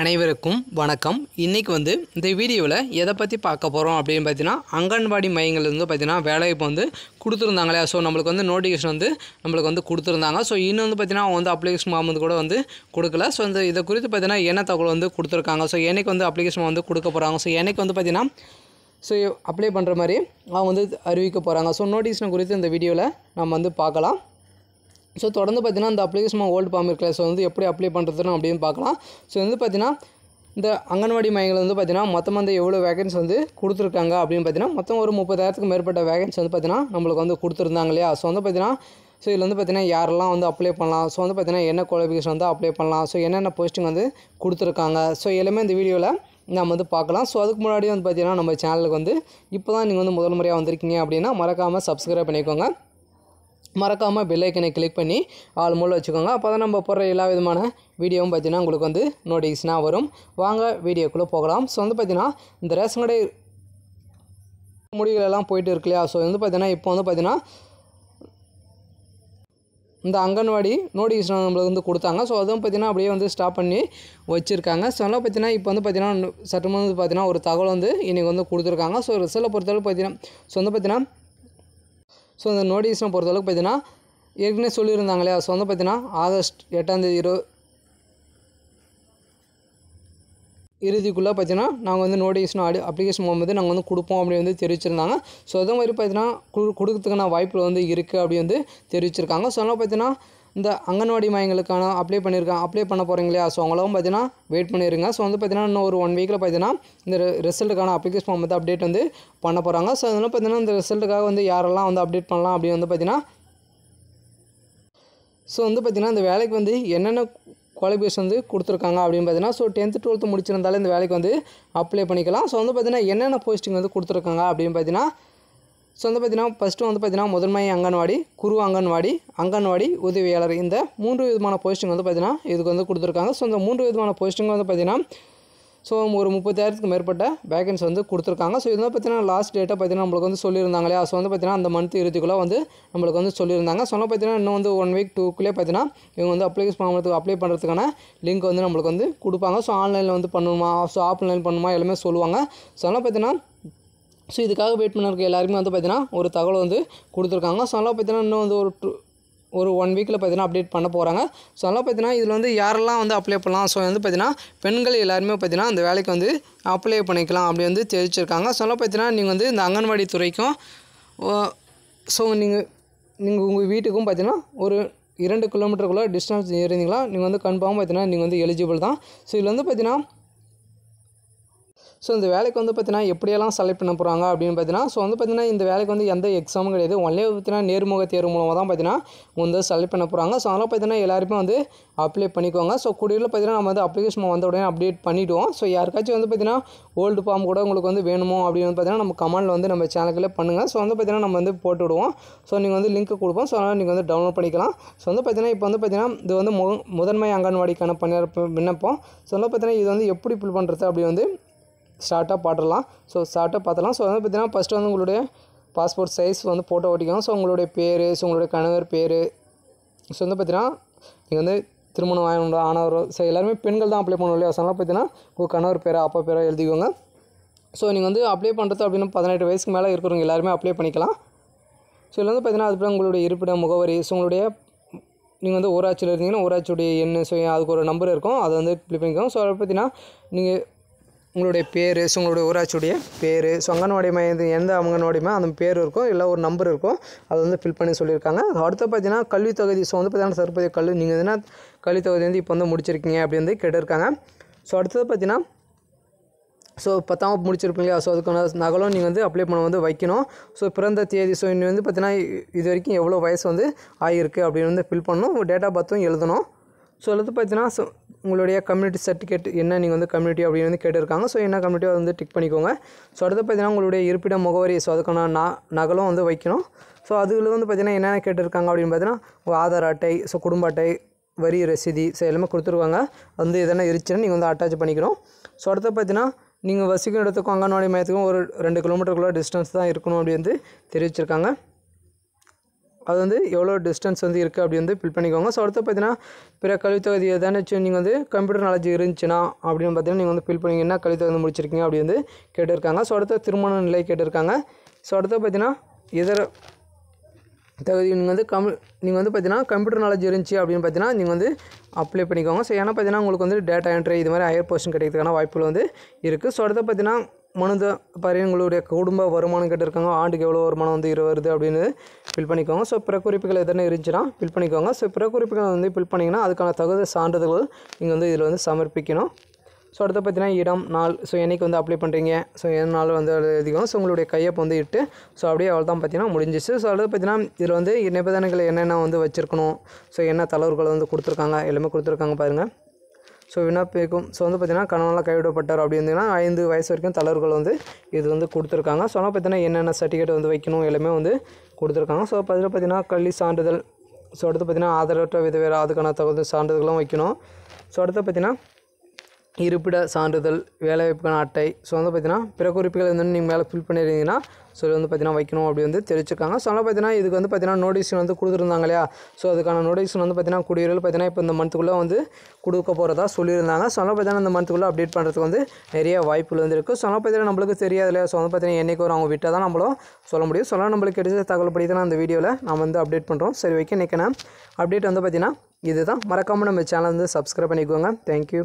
அனைவருக்கும் வணக்கம். இன்றைக்கி வந்து இந்த வீடியோவில் எதை பற்றி பார்க்க போகிறோம் அப்படின்னு பார்த்தீங்கன்னா அங்கன்வாடி மையங்கள் வந்து பார்த்தீங்கன்னா வேலைவாய்ப்பு வந்து கொடுத்துருந்தாங்களே. ஸோ நம்மளுக்கு வந்து நோட்டிஃபிகேஷன் வந்து நம்மளுக்கு வந்து கொடுத்துருந்தாங்க. ஸோ இன்னும் வந்து பார்த்தீங்கன்னா அவங்க வந்து அப்ளிகேஷன் ஃபார்ம் வந்து கூட வந்து கொடுக்கல. ஸோ இந்த இதை குறித்து பார்த்தீங்கன்னா என்ன தகவல் வந்து கொடுத்துருக்காங்க? ஸோ என்னைக்கு வந்து அப்ளிகேஷன் வந்து கொடுக்க போகிறாங்க ஸோ எனக்கு வந்து பார்த்தீங்கன்னா ஸோ அப்ளை பண்ணுற மாதிரி அவங்க வந்து அறிவிக்க போகிறாங்க ஸோ நோட்டிஃபிகேஷன் குறித்து இந்த வீடியோவில் நம்ம வந்து பார்க்கலாம். ஸோ தொடர்ந்து பார்த்தீங்கன்னா இந்த அப்ளிகேஷன் ஓல்டு ஃபார்ம் இருக்குல்ல ஸோ வந்து எப்படி அப்ளை பண்ணுறதுன்னு அப்படின்னு பார்க்கலாம். ஸோ வந்து பார்த்தீங்கன்னா இந்த அங்கன்வாடி மையங்கள் வந்து பார்த்தீங்கன்னா மொத்தம் வந்து எவ்வளோ வேகன்ஸ் வந்து கொடுத்துருக்காங்க அப்படின்னு பார்த்தீங்கன்னா மொத்தம் ஒரு முப்பதாயிரத்துக்கு மேற்பட்ட வேகன்ஸ் வந்து பார்த்தீங்கன்னா நம்மளுக்கு வந்து கொடுத்துருந்தாங்க இல்லையா? ஸோ வந்து பார்த்தீங்கன்னா ஸோ இதில் வந்து பார்த்திங்கன்னா யாரெல்லாம் வந்து அப்ளை பண்ணலாம்? ஸோ வந்து பார்த்தீங்கன்னா என்ன குவாலிஃபிகேஷன் வந்து அப்ளை பண்ணலாம்? ஸோ என்னென்ன போஸ்டிங் வந்து கொடுத்துருக்காங்க? ஸோ எல்லாமே இந்த வீடியோவில் நம்ம வந்து பார்க்கலாம். ஸோ அதுக்கு முன்னாடி வந்து பார்த்தீங்கன்னா நம்ம சேனலுக்கு வந்து இப்போ தான் நீங்கள் வந்து முதல் முறையாக வந்திருக்கீங்க அப்படின்னா மறக்காமல் சப்ஸ்கிரைப் பண்ணிக்கோங்க. மறக்காமல் பெல் கிளிக் பண்ணி ஆள் மூலம் வச்சுக்கோங்க. அப்போ தான் நம்ம போடுற எல்லா விதமான வீடியோவும் பார்த்தீங்கன்னா உங்களுக்கு வந்து நோட்டிஃபிகேஷனாக வரும். வாங்க வீடியோக்குள்ளே போகலாம். ஸோ வந்து பார்த்தீங்கன்னா இந்த ரேஷன் கடை முடிகளெல்லாம் போயிட்டு இருக்கு இல்லையா? ஸோ வந்து பார்த்தீங்கன்னா இப்போ வந்து பார்த்தீங்கன்னா இந்த அங்கன்வாடி நோட்டிஃபிகேஷன் நம்மளுக்கு வந்து கொடுத்தாங்க. ஸோ அதுவும் பார்த்தீங்கன்னா அப்படியே வந்து ஸ்டாப் பண்ணி வச்சுருக்காங்க. ஸோ அதெல்லாம் பார்த்தீங்கன்னா இப்போ வந்து பார்த்தீங்கன்னா சற்று வந்து பார்த்தீங்கன்னா ஒரு தகவல் வந்து இன்றைக்கி வந்து கொடுத்துருக்காங்க. ஸோ ரிசல்ட்டை பொறுத்தளவு பார்த்தீங்கன்னா ஸோ வந்து பார்த்தீங்கன்னா ஸோ இந்த நோட்டீஸ்னை பொறுத்தளவுக்கு பார்த்தீங்கன்னா ஏற்கனவே சொல்லியிருந்தாங்க இல்லையா ஸோ வந்து பார்த்தீங்கன்னா ஆகஸ்ட் எட்டாந்தேதி இரு இறுதிக்குள்ளே பார்த்தீங்கன்னா நாங்கள் வந்து நோட்டிஃபிகேஷன் அடி அப்ளிகேஷன் போகும்போது நாங்கள் வந்து கொடுப்போம் அப்படி வந்து தெரிவிச்சிருந்தாங்க. ஸோ அதே மாதிரி பார்த்தீங்கன்னா கொடு கொடுக்கறதுக்கான வாய்ப்பு வந்து இருக்குது அப்படி வந்து தெரிவிச்சிருக்காங்க. ஸோ அதனால் பார்த்தீங்கன்னா இந்த அங்கன்வாடி மையங்களுக்கான அப்ளை பண்ணியிருக்காங்க அப்ளை பண்ண போகிறீங்க இல்லையா ஸோ அவங்களும் பார்த்தீங்கன்னா வெயிட் பண்ணிடுங்க ஸோ வந்து பார்த்தீங்கன்னா இன்னும் ஒரு ஒன் வீக்கில் பார்த்தீங்கன்னா இந்த ரிசல்ட்டுக்கான அப்ளிகேஷன் ஃபார்ம் வந்து அப்டேட் வந்து பண்ண போகிறாங்க ஸோ அதனால் பார்த்தீங்கன்னா இந்த ரிசல்ட்டுக்காக வந்து யாரெல்லாம் வந்து அப்டேட் பண்ணலாம் அப்படி வந்து பார்த்தீங்கன்னா ஸோ வந்து பார்த்திங்கன்னா இந்த வேலைக்கு வந்து என்னென்ன குவாலிஃபிகேஷன் வந்து கொடுத்துருக்காங்க அப்படின்னு பார்த்தீங்கன்னா ஸோ டென்த்து டுவெல்த்து முடிச்சிருந்தாலே இந்த வேலைக்கு வந்து அப்ளை பண்ணிக்கலாம். ஸோ வந்து பார்த்திங்கன்னா என்னென்ன போஸ்டிங் வந்து கொடுத்துருக்காங்க அப்படின்னு பார்த்தீங்கன்னா ஸோ வந்து பார்த்திங்கன்னா ஃபஸ்ட்டு வந்து பார்த்திங்கன்னா முதன்மை அங்கன்வாடி குரு அங்கன்வாடி அங்கன்வாடி உதவியாளர். இந்த மூன்று விதமான போஸ்டிங் வந்து பார்த்திங்கன்னா இதுக்கு வந்து கொடுத்துருக்காங்க. ஸோ இந்த மூன்று விதமான போஸ்டிங் வந்து பார்த்திங்கன்னா ஸோ ஒரு முப்பத்தாயிரத்துக்கு மேற்பட்ட வேகன்ஸ் வந்து கொடுத்துருக்காங்க. ஸோ இதெல்லாம் பார்த்தீங்கன்னா லாஸ்ட் டேட்டை பார்த்தீங்கன்னா நம்மளுக்கு வந்து சொல்லியிருந்தாங்க இல்லையா ஸோ வந்து பார்த்தீங்கன்னா அந்த மந்த் இறுதிக்குள்ளே வந்து நம்மளுக்கு வந்து சொல்லியிருந்தாங்க. ஸோ பார்த்தீங்கன்னா இன்னும் வந்து ஒன் வீக் டூக்குள்ளே பார்த்தீங்கன்னா இவங்க வந்து அப்ளிகேஷன் பண்ணுறதுக்கு அப்ளை பண்ணுறதுக்கான லிங்க் வந்து நம்மளுக்கு வந்து கொடுப்பாங்க. ஸோ ஆன்லைனில் வந்து பண்ணணுமா ஸோ ஆஃப்லைன் பண்ணுமா? எல்லாமே சொல்லுவாங்க. ஸோ அதெல்லாம் பார்த்தீங்கன்னா ஸோ இதுக்காக வெயிட் பண்ணிருக்க எல்லாருமே வந்து பார்த்தீங்கன்னா ஒரு தகவல் வந்து கொடுத்துருக்காங்க. ஸோ அதெல்லாம் பார்த்தீங்கன்னா இன்னும் வந்து ஒரு டூ ஒரு ஒன் வீக்கில் பார்த்தீங்கன்னா அப்டேட் பண்ண போகிறாங்க ஸோ அதெல்லாம் பார்த்தீங்கன்னா இதில் வந்து யாரெல்லாம் வந்து அப்ளை பண்ணலாம்? ஸோ வந்து பார்த்தீங்கன்னா பெண்கள் எல்லாருமே பார்த்தீங்கன்னா அந்த வேலைக்கு வந்து அப்ளை பண்ணிக்கலாம் அப்படி வந்து தெரிவிச்சிருக்காங்க. ஸோ அதெல்லாம் பார்த்தீங்கன்னா நீங்கள் வந்து இந்த அங்கன்வாடி துறைக்கும் ஸோ நீங்கள் நீங்கள் உங்கள் வீட்டுக்கும் பார்த்தீங்கன்னா ஒரு இரண்டு கிலோமீட்டருக்குள்ளே டிஸ்டன்ஸ் இருந்தீங்களா நீங்கள் வந்து கன்ஃபார்ம் பார்த்தீங்கன்னா நீங்கள் வந்து எலிஜிபிள் தான். ஸோ இதில் வந்து பார்த்தீங்கன்னா ஸோ இந்த வேலைக்கு வந்து பார்த்தீங்கன்னா எப்படியெல்லாம் செலக்ட் பண்ண போகிறாங்க அப்படின்னு பார்த்தீங்கன்னா ஸோ வந்து பார்த்தீங்கன்னா இந்த வேலைக்கு வந்து எந்த எக்ஸாமும் கிடையாது. ஒன்லே பார்த்தீங்கன்னா நேர்முக தேர்வு மூலமாக தான் பார்த்தீங்கன்னா வந்து செலக்ட் பண்ண போகிறாங்க ஸோ அதனால் பார்த்தீங்கன்னா எல்லாருமே வந்து அப்ளை பண்ணிக்கோங்க. ஸோ குடியில் பார்த்தீங்கன்னா நம்ம வந்து அப்ளிகேஷன் வந்த உடனே அப்டேட் பண்ணிவிடுவோம் ஸோ யாருக்காச்சும் வந்து பார்த்தீங்கன்னா ஓல்டு ஃபார்ம் கூட உங்களுக்கு வந்து வேணுமோ அப்படின்னு வந்து பார்த்தீங்கன்னா நம்ம கமெண்டில் வந்து நம்ம சேனலுக்குள்ளே பண்ணுங்கள் ஸோ வந்து பார்த்தீங்கன்னா நம்ம வந்து போட்டு விடுவோம். ஸோ நீங்கள் வந்து லிங்க் கொடுப்போம். ஸோ அதனால் நீங்கள் வந்து டவுன்லோட் பண்ணிக்கலாம். ஸோ வந்து பார்த்தீங்கன்னா இப்போ வந்து பார்த்தீங்கன்னா இது வந்து மு முதன்மை அங்கன்வாடிக்கான பணியாளர் விண்ணப்பம். ஸோ வந்து பார்த்தீங்கன்னா இது வந்து எப்படி ஃபில் பண்ணுறது அப்படி வந்து ஸ்டார்ட்டாக பார்த்துடலாம் ஸோ ஸ்டார்ட்டாக பார்த்துலாம் ஸோ வந்து பார்த்தீங்கன்னா ஃபஸ்ட்டு வந்து உங்களுடைய பாஸ்போர்ட் சைஸ் வந்து ஃபோட்டோ ஓட்டிக்கணும். ஸோ உங்களுடைய பேர் ஸோ உங்களுடைய கணவர் பேர். ஸோ வந்து பார்த்தீங்கன்னா நீங்கள் வந்து திருமணம் ஆகணும் ஆனவர் ஸோ எல்லாருமே பெண்கள் தான் அப்ளை பண்ணணும் இல்லையா? அதனால் பார்த்தீங்கன்னா உங்கள் கணவர் பேரை அப்பா பேரை எழுதிக்கோங்க. ஸோ நீங்கள் வந்து அப்ளை பண்ணுறது அப்படின்னா பதினெட்டு வயசுக்கு மேலே இருக்கிறவங்க எல்லாருமே அப்ளை பண்ணிக்கலாம். ஸோ இதில் வந்து பார்த்தீங்கன்னா அதுக்கப்புறம் உங்களுடைய இருப்பிடம் முகவரி ஸோ உங்களுடைய நீங்கள் வந்து ஊராட்சியில் இருந்தீங்கன்னா ஊராட்சியுடைய எண் ஸோ அதுக்கு ஒரு நம்பர் இருக்கும். அதை வந்து ஃபில் பண்ணிக்கோங்க. ஸோ அதை பார்த்தீங்கன்னா நீங்கள் உங்களுடைய பேர் ஸோ உங்களுடைய ஊராட்சியுடைய பேர் ஸோ அங்கன்வாடி மையம் எந்த அங்கன்வாடி அந்த பேர் இருக்கும் இல்லை ஒரு நம்பர் இருக்கும் அதை வந்து ஃபில் பண்ணி சொல்லியிருக்காங்க. அடுத்து பார்த்தீங்கன்னா கல்வி தொகுதி ஸோ வந்து பார்த்தீங்கன்னா சர்வதேச கல்வி நீங்கள் எதுனா கல்வி தொகுதி வந்து இப்போ வந்து முடிச்சிருக்கீங்க அப்படி வந்து கேட்டிருக்காங்க. ஸோ அடுத்தது பார்த்தீங்கன்னா ஸோ பத்தாம் வகுப்பு ஸோ அதுக்கான நகலும் நீங்கள் வந்து அப்ளை பண்ண வந்து வைக்கணும். ஸோ பிறந்த தேதி ஸோ இன்னும் வந்து பார்த்தீங்கன்னா இது வரைக்கும் எவ்வளோ வயசு வந்து ஆகியிருக்கு அப்படின்னு வந்து ஃபில் பண்ணணும். டேட் ஆஃப் பர்த்தும் எழுதணும். ஸோ அடுத்து பார்த்தீங்கன்னா ஸோ உங்களுடைய கம்யூனிட்டி சர்டிஃபிகேட் என்ன நீங்கள் வந்து கம்யூனிட்டி அப்படின்னு வந்து கேட்டிருக்காங்க. ஸோ என்ன கம்யூனிட்டி அதை வந்து டிக் பண்ணிக்கோங்க. ஸோ அடுத்து பார்த்தீங்கன்னா உங்களுடைய இருப்பிட முகவரி ஸோ அதுக்கான ந நகலும் வந்து வைக்கணும். ஸோ அதில் வந்து பார்த்தீங்கன்னா என்னென்ன கேட்டிருக்காங்க அப்படின்னு பார்த்தீங்கன்னா உங்கள் ஆதார் அட்டை ஸோ குடும்ப அட்டை வரி ரசீதி ஸோ எல்லாமே கொடுத்துருவாங்க. அது வந்து எதனா இருந்துச்சுன்னா நீங்கள் வந்து அட்டாச் பண்ணிக்கணும். ஸோ அடுத்து பார்த்தீங்கன்னா நீங்கள் வசிக்கும் இடத்துக்கும் அங்கன்வாடி மையத்துக்கும் ஒரு ரெண்டு கிலோமீட்டருக்குள்ளே டிஸ்டன்ஸ் தான் இருக்கணும் அப்படி வந்து தெரிவிச்சிருக்காங்க. அது வந்து எவ்வளோ டிஸ்டன்ஸ் வந்து இருக்குது அப்படி வந்து ஃபில் பண்ணிக்கோங்க. ஸோ அடுத்து பார்த்தீங்கன்னா பிற கல்வித்தொகுதி எதாச்சும் நீங்கள் வந்து கம்ப்யூட்டர் நாலேஜ் இருந்துச்சுன்னா அப்படின்னு பார்த்தீங்கன்னா நீங்கள் வந்து ஃபில் பண்ணிங்கன்னா கல்வித்தொகுதி முடிச்சிருக்கீங்க அப்படி வந்து கேட்டிருக்காங்க. ஸோ அடுத்து திருமண நிலை கேட்டிருக்காங்க. ஸோ அடுத்து பார்த்தீங்கன்னா இதர தகுதி நீங்கள் வந்து கம் நீங்கள் வந்து பார்த்தீங்கன்னா கம்ப்யூட்டர் நாலேஜ் இருந்துச்சு அப்படின்னு பார்த்தீங்கன்னா நீங்கள் வந்து அப்ளை பண்ணிக்கோங்க. ஸோ ஏன்னா பார்த்தீங்கன்னா உங்களுக்கு வந்து டேட்டா என்ட்ரி இது மாதிரி ஹையர் போர்ஷன் கிடைக்கிறதுக்கான வாய்ப்புகள் வந்து இருக்குது ஸோ அடுத்து பார்த்தீங்கன்னா மனித பாரு உங்களுடைய குடும்ப வருமானம் கேட்டிருக்காங்க. ஆண்டுக்கு எவ்வளோ வருமானம் வந்து இரு வருது அப்படின்னு ஃபில் பண்ணிக்கோங்க. ஸோ பிற குறிப்புகள் எதனா இருந்துச்சுன்னா ஃபில் பண்ணிக்கோங்க. ஸோ பிற குறிப்புகள் வந்து ஃபில் பண்ணிங்கன்னா அதுக்கான தகுதி சான்றிதழ்கள் நீங்கள் வந்து இதில் வந்து சமர்ப்பிக்கணும். ஸோ அடுத்து பார்த்தீங்கன்னா இடம் நாள். ஸோ என்னைக்கு வந்து அப்ளை பண்ணுறீங்க ஸோ எந்த நாள் வந்து எழுதிக்கோங்க ஸோ உங்களுடைய கையப்பை வந்து இட்டு ஸோ அப்படியே அவ்வளோ தான் பார்த்தீங்கன்னா முடிஞ்சிச்சு. ஸோ அடுத்து பார்த்தீங்கன்னா இதில் வந்து நிபந்தனைகள் என்னென்ன வந்து வச்சுருக்கணும்? ஸோ என்ன தளர்வுகள் வந்து கொடுத்துருக்காங்க? எல்லாமே கொடுத்துருக்காங்க பாருங்கள் ஸோ விண்ணப்பிக்கும் ஸோ வந்து பார்த்திங்கன்னா கணவனால் கைவிடப்பட்டார் அப்படி இருந்தீங்கன்னா ஐந்து வயசு வரைக்கும் தலைவர்கள் வந்து இது வந்து கொடுத்துருக்காங்க. ஸோ ஆனால் பார்த்தீங்கன்னா என்னென்ன சர்டிஃபிகேட் வந்து வைக்கணும் எல்லாமே வந்து கொடுத்துருக்காங்க. ஸோ அதில் பார்த்தீங்கன்னா கல்வி சான்றிதழ் ஸோ அடுத்து பார்த்தீங்கன்னா ஆதரவற்ற விதவேறு அதுக்கான தகுந்த சான்றிதழ்களும் வைக்கணும். ஸோ அடுத்து பார்த்தீங்கன்னா இருப்பிட சான்றிதழ் வேலைவாய்ப்புக்கான அட்டை. ஸோ வந்து பார்த்தீங்கன்னா பிற குறிப்புகள் வந்து நீங்கள் மேலே ஃபில் பண்ணியிருந்தீங்கன்னா ஸோ இது வந்து பார்த்தீங்கன்னா வைக்கணும் அப்படி வந்து தெரிவிச்சிருக்காங்க. ஸோ அதனால் பார்த்தீங்கன்னா இதுக்கு வந்து பார்த்தீங்கன்னா நோட்டீஸ் வந்து கொடுத்துருந்தாங்க இல்லையா? ஸோ அதுக்கான நோட்டீஸ் வந்து பார்த்தீங்கன்னா குடியுரில் பார்த்தீங்கன்னா இப்போ இந்த மந்த்துக்குள்ளே வந்து கொடுக்க போகிறதா சொல்லியிருந்தாங்க. ஸோ அதனால் பார்த்தீங்கன்னா இந்த மந்த்துக்குள்ளே அப்டேட் பண்ணுறதுக்கு வந்து நிறைய வாய்ப்புகள் வந்து இருக்குது ஸோ அதனால் பார்த்தீங்கன்னா நம்மளுக்கு தெரியாது இல்லையா? ஸோ வந்து பார்த்தீங்கன்னா என்றைக்கு வரும் அவங்க விட்டால் தான் நம்மளும் சொல்ல முடியும். ஸோ அதனால் நம்மளுக்கு கிடைச்ச தகவல் படி தான் அந்த வீடியோவில் நம்ம வந்து அப்டேட் பண்ணுறோம் சரி வைக்க நிற்கணும் அப்டேட் வந்து பார்த்தீங்கன்னா இதுதான். மறக்காமல் நம்ம சேனல் வந்து சப்ஸ்கிரைப் பண்ணிக்கோங்க. தேங்க்யூ